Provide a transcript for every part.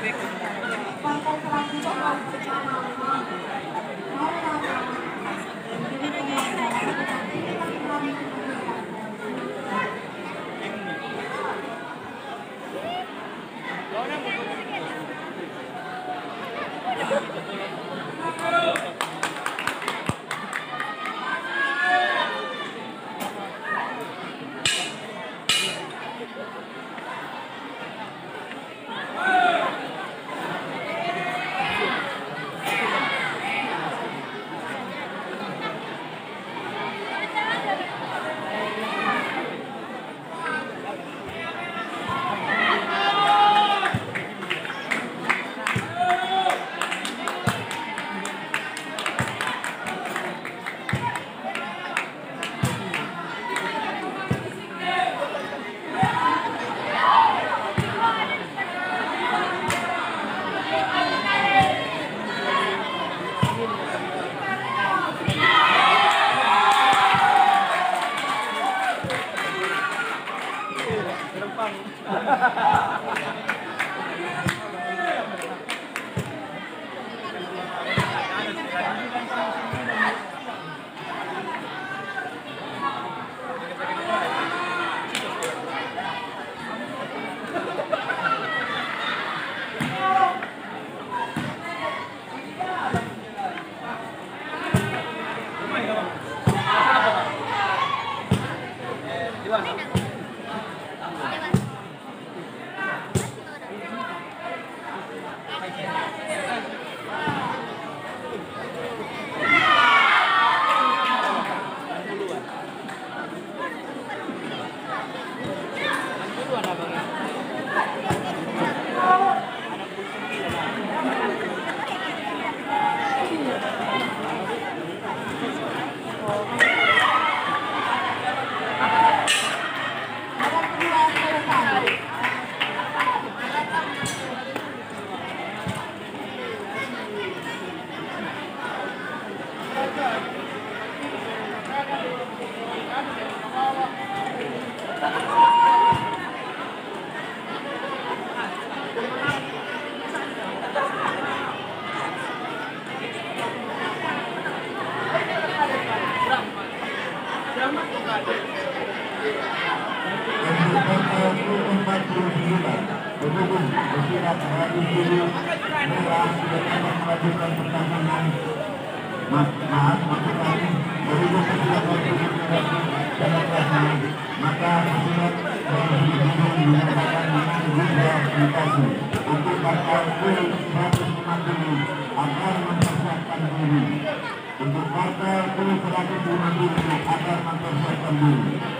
べき。pendukung bersirat untuk partai mempersiapkan diri untuk partai perlu selaku agar mempersiapkan diri.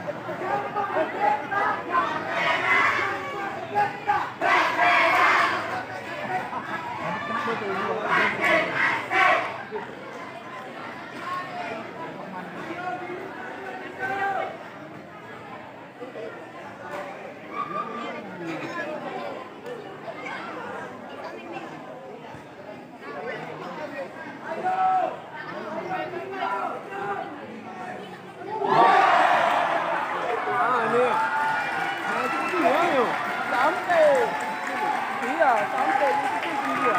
张飞你是最低点的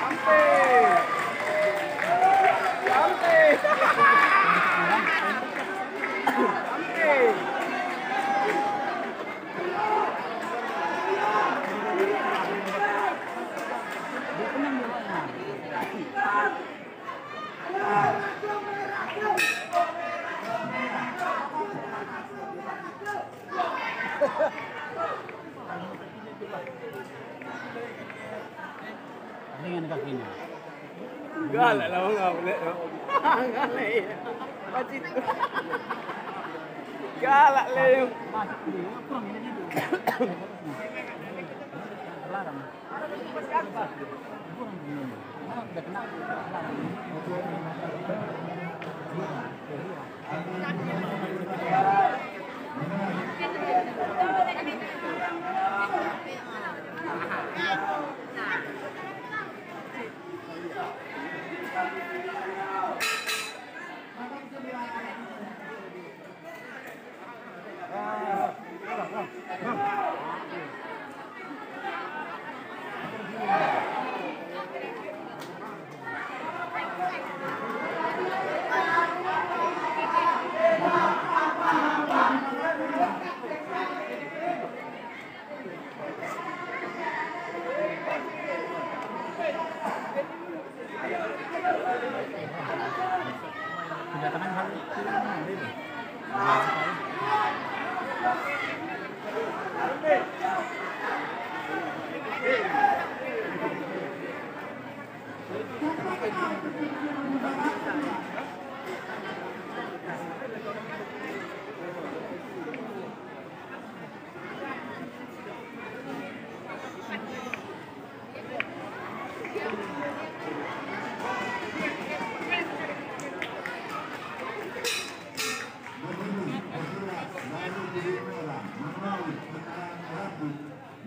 张飞 Galak lah nggak boleh. Galak ya. Macit. Galak lah. Masuk dia, kurang gitu. Nah, udah kena terlarang.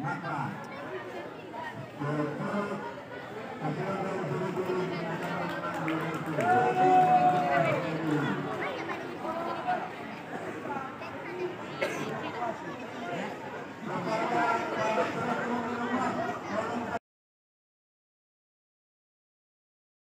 maka